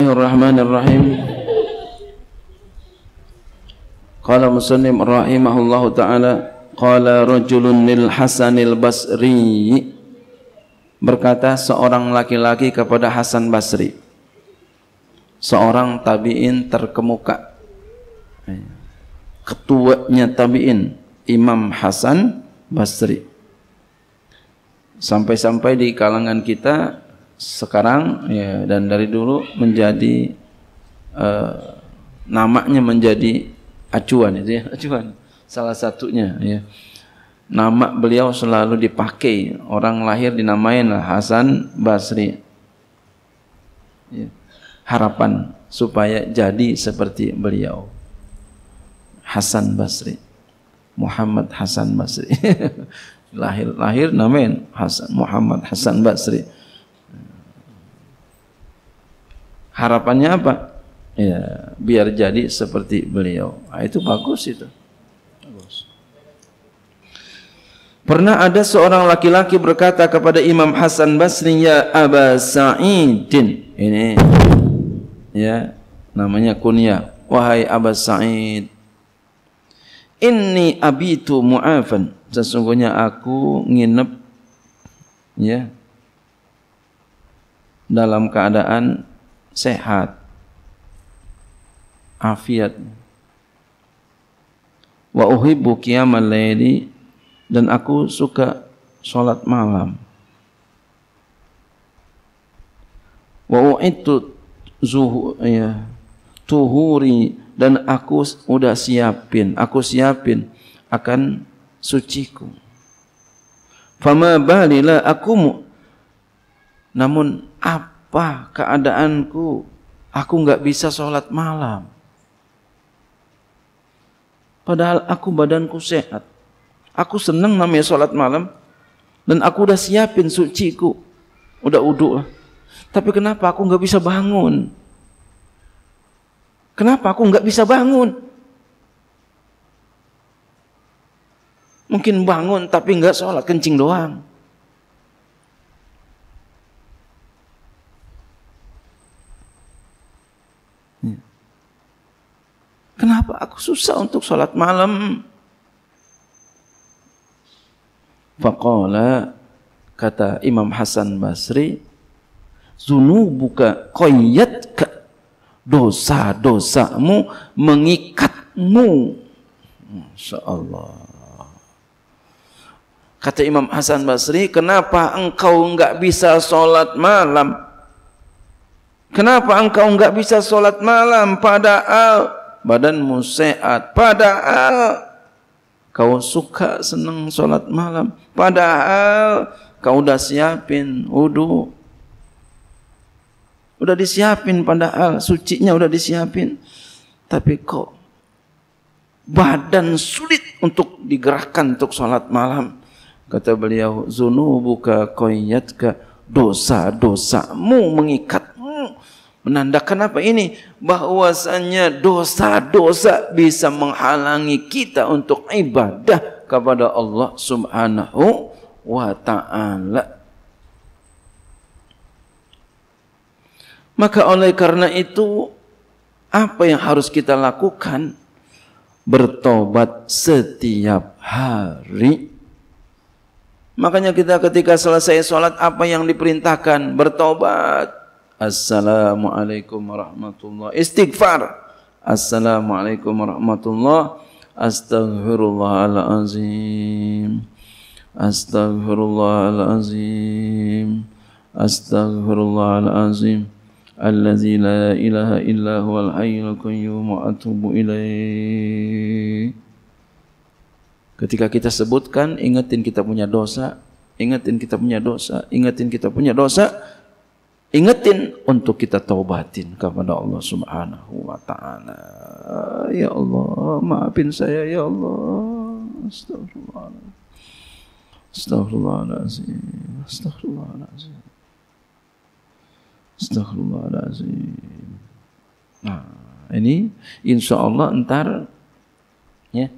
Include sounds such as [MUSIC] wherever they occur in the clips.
Bismillahirrahmanirrahim. Qala musannif rahimahullahu taala qala rajulun lil Hasanil Basri. Berkata seorang laki-laki kepada Hasan Basri. Seorang tabi'in terkemuka. Ketuanya tabi'in Imam Hasan Basri. Sampai-sampai di kalangan kita sekarang ya dan dari dulu menjadi uh, namanya menjadi acuan itu ya [LAUGHS] acuan salah satunya ya. Nama beliau selalu dipakai orang lahir dinamain Hasan Basri. Ya. harapan supaya jadi seperti beliau. Hasan Basri Muhammad Hasan Basri. [LAUGHS] Lahir lahir namain Hasan Muhammad Hasan Basri harapannya apa? Ya, biar jadi seperti beliau. Nah, itu bagus itu. Bagus. Pernah ada seorang laki-laki berkata kepada Imam Hasan Basri, "Ya Aba Sa'idin." Ini ya, namanya kunyah. Wahai Aba Sa'id, inni abitu mu'afan. Sesungguhnya aku nginep ya dalam keadaan sehat, afiat. Wa uhibbu qiyamal laili dan aku suka salat malam. Wa u'idtu zuhu ya tuhuri dan aku udah siapin, aku siapin akan suciku. Fama balila aku namun apa apa keadaanku? Aku nggak bisa sholat malam. Padahal aku badanku sehat. Aku senang namanya sholat malam. Dan aku udah siapin suciku. Udah uduk lah. Tapi kenapa aku nggak bisa bangun? Kenapa aku nggak bisa bangun? Mungkin bangun tapi nggak sholat kencing doang. Kenapa aku susah untuk sholat malam? Faqala kata Imam Hasan Basri, zunubuka ka dosa-dosamu mengikatmu. Masya Allah. Kata Imam Hasan Basri, kenapa engkau enggak bisa sholat malam? Kenapa engkau enggak bisa sholat malam? Padahal badanmu sehat. Padahal kau suka senang sholat malam. Padahal kau udah siapin wudu. Udah disiapin padahal sucinya udah disiapin. Tapi kok badan sulit untuk digerakkan untuk sholat malam? Kata beliau zunubuka qayatka dosa-dosamu mengikatmu Menandakan apa ini? Bahwasanya dosa-dosa bisa menghalangi kita untuk ibadah kepada Allah Subhanahu wa taala. Maka oleh karena itu apa yang harus kita lakukan? Bertobat setiap hari. Makanya kita ketika selesai sholat apa yang diperintahkan? Bertobat Assalamualaikum warahmatullahi Istighfar. Assalamualaikum warahmatullahi Astaghfirullahalazim. Astaghfirullahalazim. Astaghfirullahalazim. Allazi la ilaha illa huwal hayyul qayyum wa atubu. Ketika kita sebutkan, ingatin kita punya dosa, ingatin kita punya dosa, ingatin kita punya dosa, Ingetin untuk kita taubatin kepada Allah Subhanahu wa taala. Ya Allah, maafin saya ya Allah. Astagfirullahaladzim. Astagfirullahaladzim. Astagfirullahaladzim. Astagfirullahaladzim. Nah, ini insya Allah entar ya.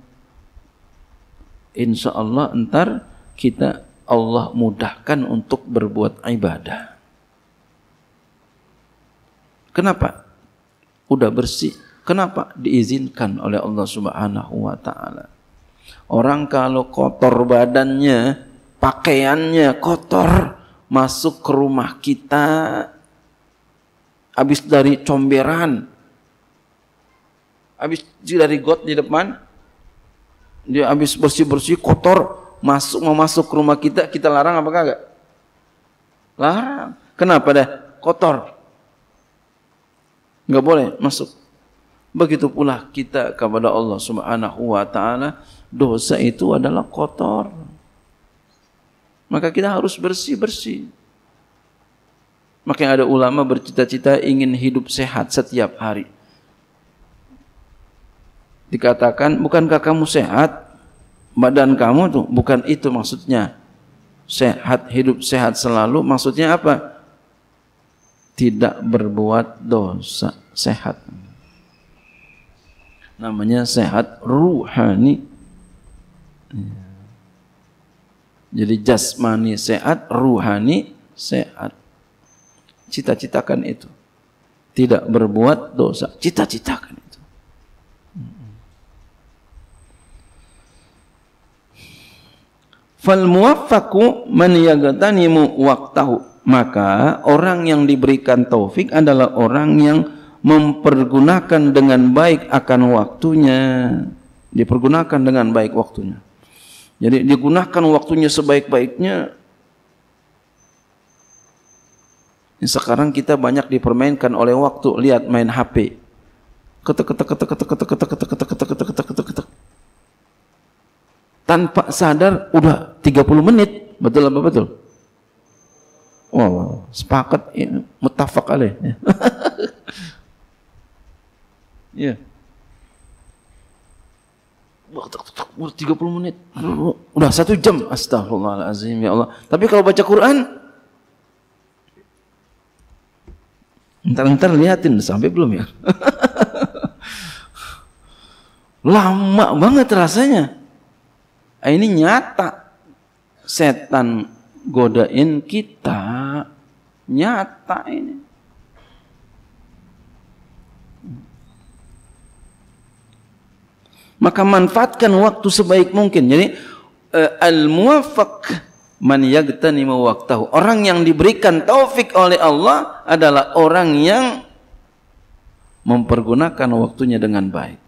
Insya Allah entar kita Allah mudahkan untuk berbuat ibadah. Kenapa? Udah bersih. Kenapa? Diizinkan oleh Allah Subhanahu wa taala. Orang kalau kotor badannya, pakaiannya kotor, masuk ke rumah kita habis dari comberan habis dari got di depan dia habis bersih-bersih kotor masuk mau masuk ke rumah kita kita larang apa kagak larang kenapa dah kotor nggak boleh masuk begitu pula kita kepada Allah Subhanahu wa taala dosa itu adalah kotor maka kita harus bersih-bersih. Maka ada ulama bercita-cita ingin hidup sehat setiap hari. Dikatakan, bukankah kamu sehat? Badan kamu tuh, bukan itu maksudnya. Sehat, hidup sehat selalu, maksudnya apa? Tidak berbuat dosa, sehat. Namanya sehat ruhani. Jadi jasmani sehat, ruhani sehat. Cita-citakan itu. Tidak berbuat dosa. Cita-citakan itu. Fal muwaffaku man yagtanimu waqtahu. Maka orang yang diberikan taufik adalah orang yang mempergunakan dengan baik akan waktunya. Dipergunakan dengan baik waktunya. Jadi digunakan waktunya sebaik-baiknya. Sekarang kita banyak dipermainkan oleh waktu. Lihat main HP. Ketek ketek ketek ketek ketek ketek ketek ketek ketek ketek ketek ketek ketek. Tanpa sadar udah 30 menit. Betul apa betul? Wow, sepakat mutafak alaih. Ya. yeah. 30 menit. Udah satu jam. Astagfirullahaladzim ya Allah. Tapi kalau baca Quran, ntar-ntar liatin sampai belum ya. [LAUGHS] Lama banget rasanya. Ah, ini nyata. Setan godain kita. Nyata ini. Maka manfaatkan waktu sebaik mungkin. Jadi uh, al-muwaffaq man yagtanimu waqtahu. Orang yang diberikan taufik oleh Allah adalah orang yang mempergunakan waktunya dengan baik.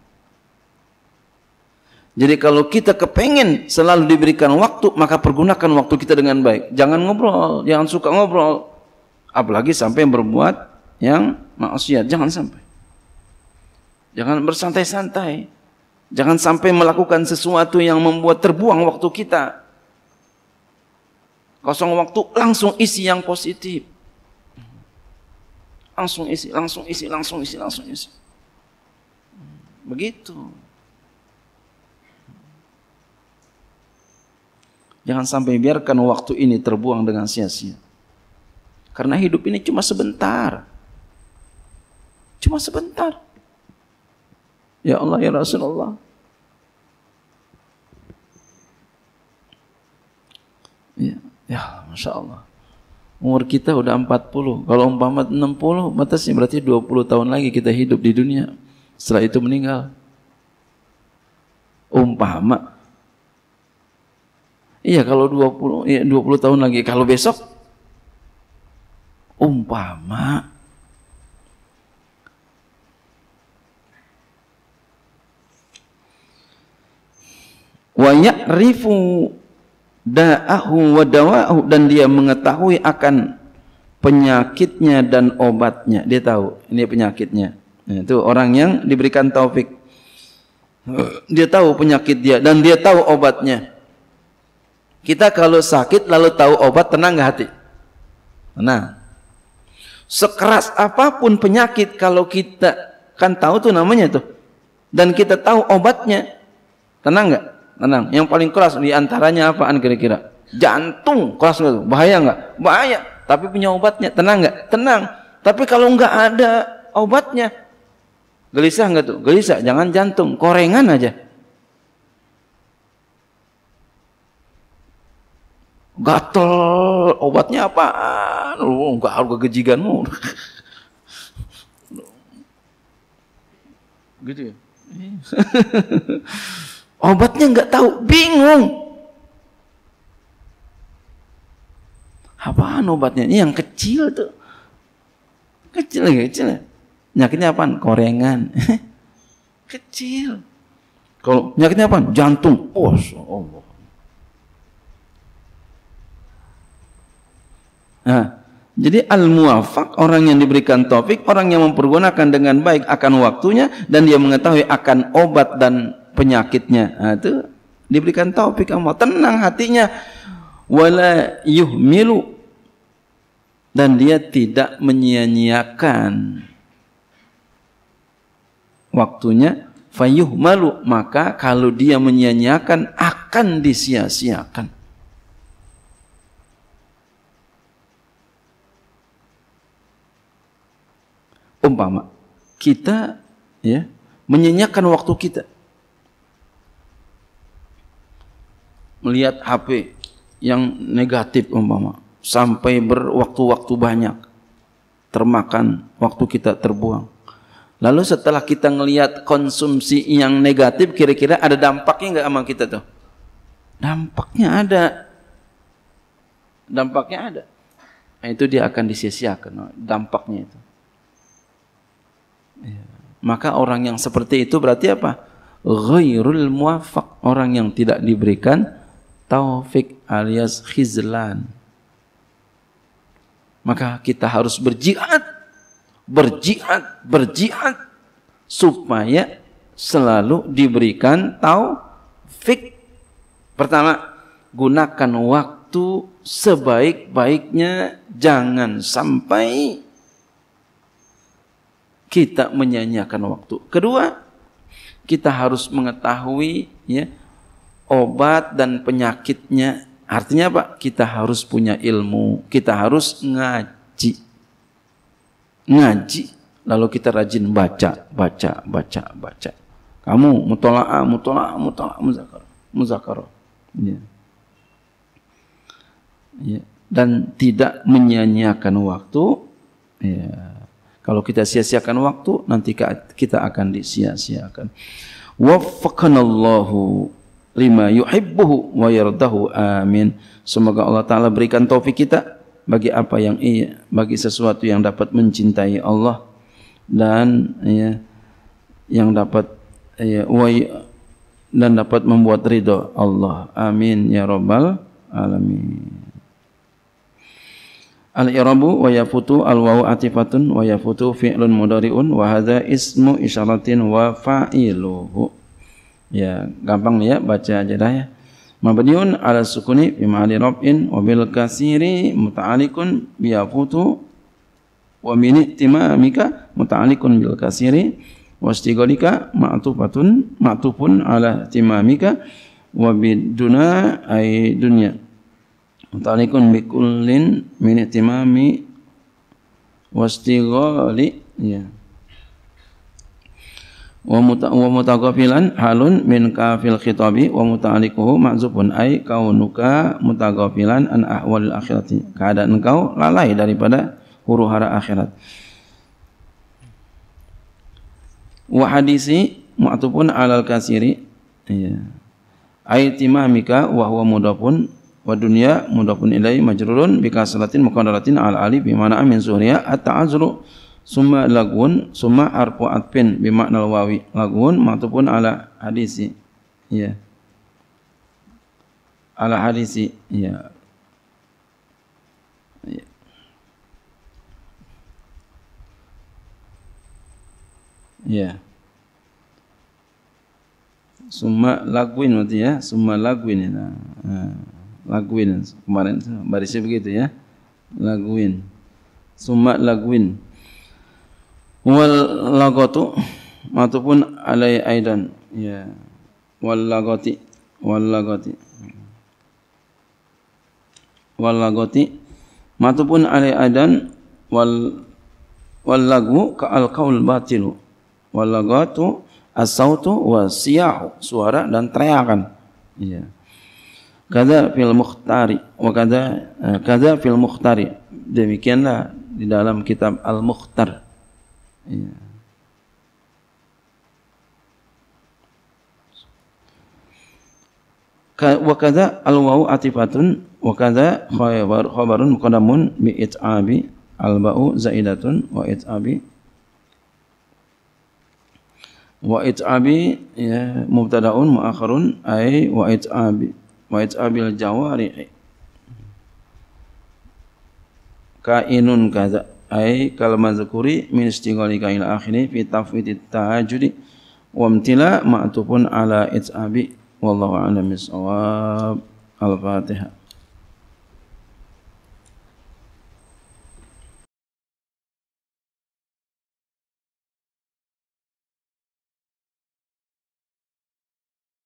Jadi kalau kita kepengen selalu diberikan waktu, maka pergunakan waktu kita dengan baik. Jangan ngobrol, jangan suka ngobrol. Apalagi sampai berbuat yang maksiat, jangan sampai. Jangan bersantai-santai. Jangan sampai melakukan sesuatu yang membuat terbuang waktu kita. Kosong waktu, langsung isi yang positif. Langsung isi, langsung isi, langsung isi, langsung isi. Begitu. Jangan sampai biarkan waktu ini terbuang dengan sia-sia. Karena hidup ini cuma sebentar. Cuma sebentar. Ya Allah ya Rasulullah. Ya, ya Masya Allah. Umur kita udah 40. Kalau umpama 60, batasnya berarti 20 tahun lagi kita hidup di dunia. Setelah itu meninggal. Umpama. Iya kalau 20, ya 20 tahun lagi. Kalau besok, umpama. Wa ya'rifu da'ahu wa dawa'ahu dan dia mengetahui akan penyakitnya dan obatnya. Dia tahu ini penyakitnya. Nah, itu orang yang diberikan taufik. Dia tahu penyakit dia dan dia tahu obatnya. Kita kalau sakit lalu tahu obat tenang nggak hati? Tenang. Sekeras apa pun penyakit kalau kita kan tahu tuh namanya tuh dan kita tahu obatnya tenang nggak? Tenang. Yang paling keras di antaranya apaan kira-kira? Jantung keras nggak? Bahaya nggak? Bahaya. Tapi punya obatnya. Tenang nggak? Tenang. Tapi kalau nggak ada obatnya, gelisah nggak tuh? Gelisah. Jangan jantung, korengan aja. Gatel, obatnya apaan? Oh, enggak harus kejiganmu. [LAUGHS] Gitu ya. [LAUGHS] Obatnya nggak tahu, bingung. Apaan obatnya? Ini yang kecil tuh. Kecil kecil. Nyakitnya apaan? Korengan. [LAUGHS] kecil. Kalau nyakitnya apa? Jantung. Oh, Allah. Nah, jadi al-muwafaq orang yang diberikan taufik, orang yang mempergunakan dengan baik akan waktunya dan dia mengetahui akan obat dan penyakitnya. Nah, itu diberikan taufik Allah. Tenang hatinya. Wala yuhmilu dan dia tidak menyia-nyiakan waktunya fayuh malu maka kalau dia menyia-nyiakan akan disia-siakan umpama kita ya menyanyiakan waktu kita melihat HP yang negatif umpama sampai berwaktu-waktu banyak termakan waktu kita terbuang. Lalu setelah kita ngelihat konsumsi yang negatif kira-kira ada dampaknya nggak sama kita tuh? Dampaknya ada. Dampaknya ada. Nah, itu dia akan disia-siakan dampaknya itu. Ya. Maka orang yang seperti itu berarti apa? Ghairul muwafaq, orang yang tidak diberikan taufik alias khizlan. Maka kita harus berjihad, berjihad, berjihad supaya selalu diberikan taufik. Pertama, gunakan waktu sebaik-baiknya, jangan sampai kita menyanyiakan waktu. Kedua, kita harus mengetahui ya obat dan penyakitnya. Artinya apa? Kita harus punya ilmu, kita harus ngaji. Ngaji, lalu kita rajin baca, baca, baca, baca. Kamu mutola'ah, mutola'ah, mutola'ah, muzakarah, muzakarah. Ya. Ya. Dan tidak menyanyiakan waktu, ya kalau kita sia-siakan waktu, nanti kita akan disia-siakan. Waffaqanallahu lima yuhibbuhu wa yardahu. Amin. Semoga Allah Ta'ala berikan taufik kita bagi apa yang iya, bagi sesuatu yang dapat mencintai Allah dan ya, yang dapat ya, wa, dan dapat membuat ridho Allah. Amin ya rabbal alamin. Al-i'rabu wa yafutu al-wawu atifatun wa yafutu fi'lun mudari'un wa hadha ismu isyaratin wa fa'iluhu. Ya, gampang ya baca aja dah ya. Mabniun ala sukuni bi ma'ali rab'in wa bil kasiri muta'alikun bi yafutu wa min ihtimamika muta'alikun bil kasiri wa istighalika ma'tufatun ma'tufun ala ihtimamika wa biduna ay dunya mutalikun bikullin min ihtimami wastighali ya wa muta wa mutaghafilan halun min kafil khitabi wa muta'alliquhu ma'zufun. Ay kaunuka mutaghafilan an ahwalil akhirati. Keadaan engkau lalai daripada huru hara akhirat. Wa hadisi mu'tufun alal kasiri. Ya ay timamika wa huwa mudafun. Wa dunya mudafun ilai majrurun bi kasratin muqaddaratin al alif bi mana min zuhriya at ta'azzuru summa lagun summa harfu atfin bi makna wawi lagun matupun ala hadisi. Ya. Ala hadisi ya. Ya. Summa laguin berarti ya. Summa laguin ya. Nah laguin. Kemarin barisnya begitu ya. Laguin. Summa laguin wal lagatu ataupun alai aidan. Ya. Wal lagati wal lagati wal lagati matupun alai aidan. Wal wal lagu ka al qaul batilu. Wal lagatu as-sautu wa siyahu suara dan teriakan. Iya Kada fil mukhtari. Wa kada eh, kada fil mukhtari. Demikianlah di dalam kitab Al-Mukhtar. Iya. Wa kadza al wawu atifatun wa kadza khabar khabarun muqaddamun bi it'abi al ba'u zaidatun wa it'abi wa it'abi ya mubtada'un muakhirun ay wa it'abi wa it'abil jawari kainun kadza ay kal mazkuri min istighalika ila akhiri fi tafwid tahajjudi wa imtila ma'tufun ala it'abi wallahu a'lam bisawab al-fatihah